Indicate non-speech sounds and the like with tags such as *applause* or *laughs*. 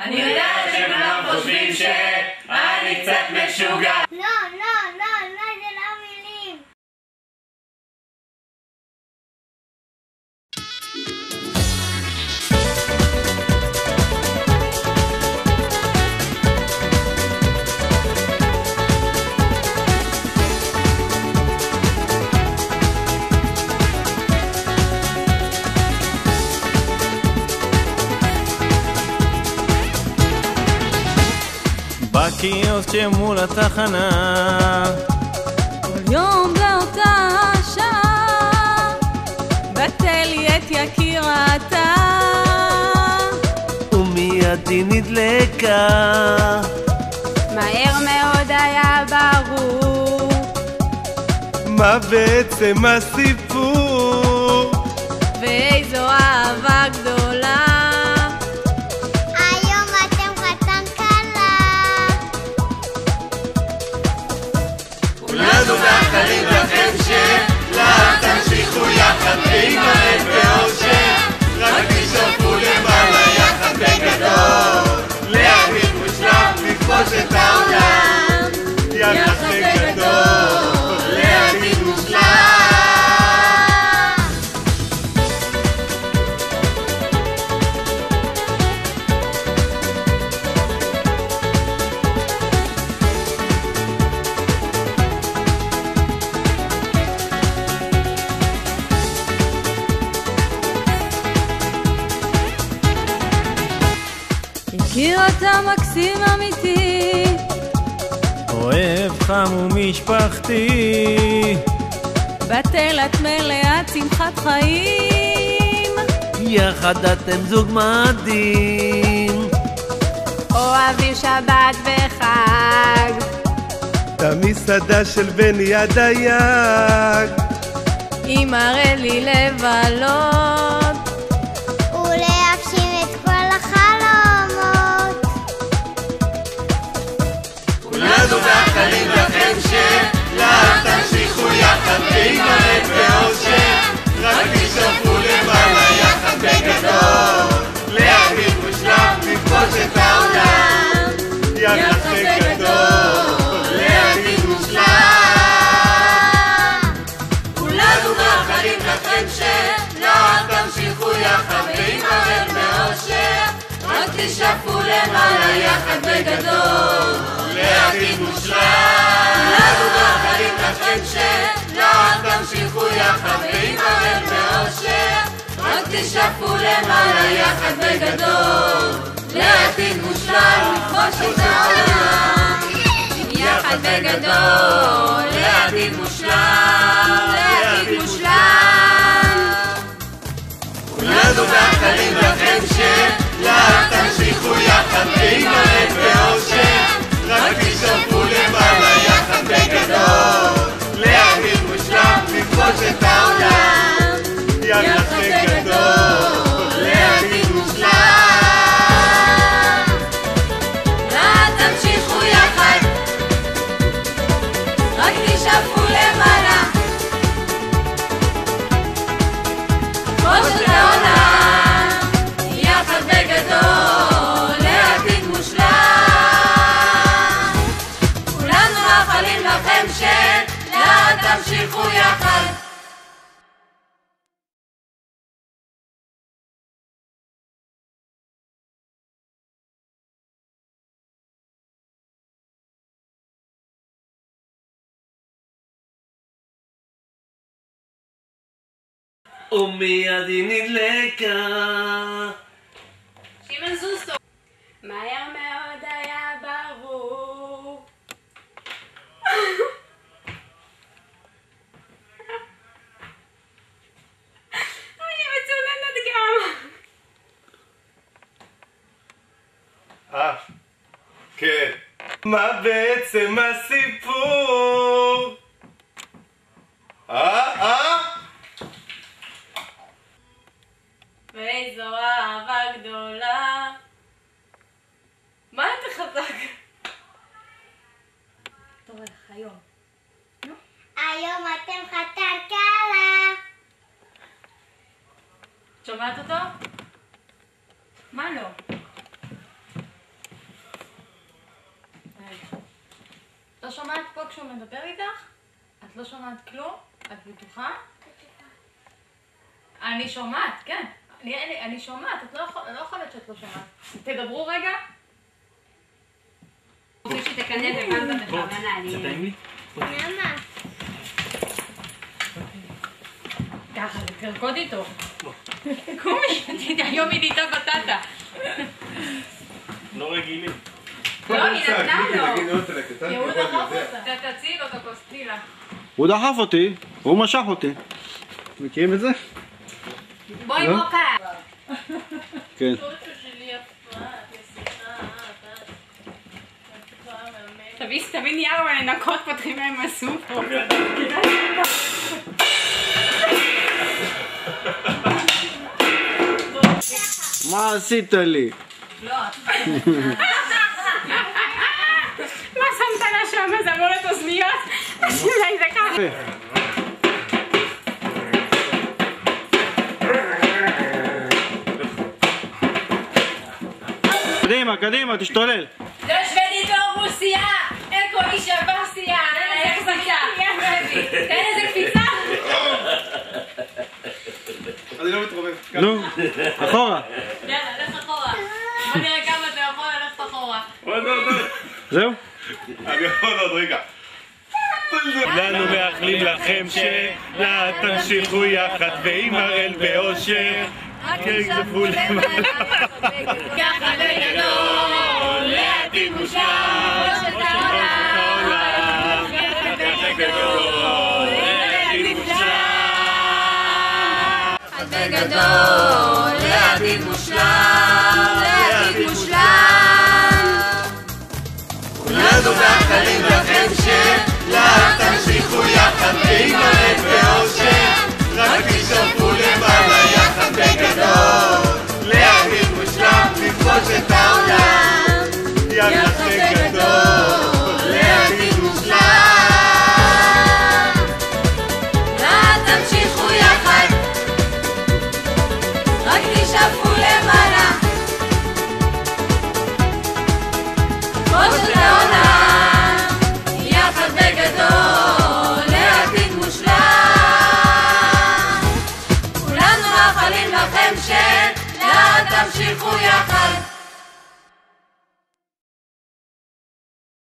אני יודעת שכולם חושבים שאני קצת משוגע. לא, לא, בקיוסק שמול התחנה כל יום באותה שעה, בתלי את יקירתה. ומיד היא נדלקה מהר מאוד היה ברור, מה בעצם הסיפור? יקירתה מקסים אמיתי, אוהב חם ומשפחתי. בתל את מלאת שמחת חיים. יחד אתם זוג מדהים. אוהבים שבת וחג, את המסעדה של בני הדייג עם הרלי לבלות. להימרד באושר רק תשאפו למעלה יחד בגדול. להביא מושלם לפגוש את העולם. יחד בגדול להביא מושלם. כולנו מאחלים לכם שלאט תמשיכו יחד להימרד באושר רק תשאפו למעלה יחד בגדול. לעתיד מושלם. כולנו מאחלים לכם שלאט תשאפו למעלה יחד בגדול. לעתיד מושלם לפגוש את העולם. יחד בגדול לעתיד מושלם לעתיד מושלם. כולנו מאחלים לכם שלאט תמשיכו יחד להימרד באושר רק תשאפו למעלה יחד בגדול. להביא מושלם לפגוש את העולם. יחד בגדול ומיד היא נדלקה שמעון זוסו. מהר מאוד היה ברור. אני מצוננת גם. אה, כן. מה בעצם הסיפור? היום אתם חתן קלה. שומעת אותו? מה לא? לא שומעת פה כשהוא מדבר איתך? את לא שומעת כלום? את בטוחה? אני שומעת, כן. אני, אני, אני שומעת, את לא, יכול, לא יכול שאת לא שומעת. תדברו רגע. רוצים שתקנא בבמבה בכוונה. תרקוד איתו. *laughs* קומי, היום היא נהייתה בטטה. לא רגילים. לא, היא נתנה לו. לא. אתה תציל אותו קוסטילה. הוא דחף אותי, הוא משך אותי. מכירים את זה? בואי לא? מוקה. כן. תביא נייר ולנקות פותחים להם הסופו. מה עשית לי? *laughs* מה שמת לה שם? זה אמור להיות אוזניות? אולי זה ככה. קדימה, קדימה, תשתולל. זה שוודית ברוסיה! אחורה. יאללה, לך אחורה. בוא נראה כמה אתה יכול ללכת אחורה. עוד עוד עוד. זהו? אני יכול עוד רגע. כולנו מאחלים לכם שלה תמשיכו יחד ועם הראל באושר. יגזפו למעלה. ככה בגדול, לעתיד מושלם, לעתיד מושלם. בגדול, לעתיד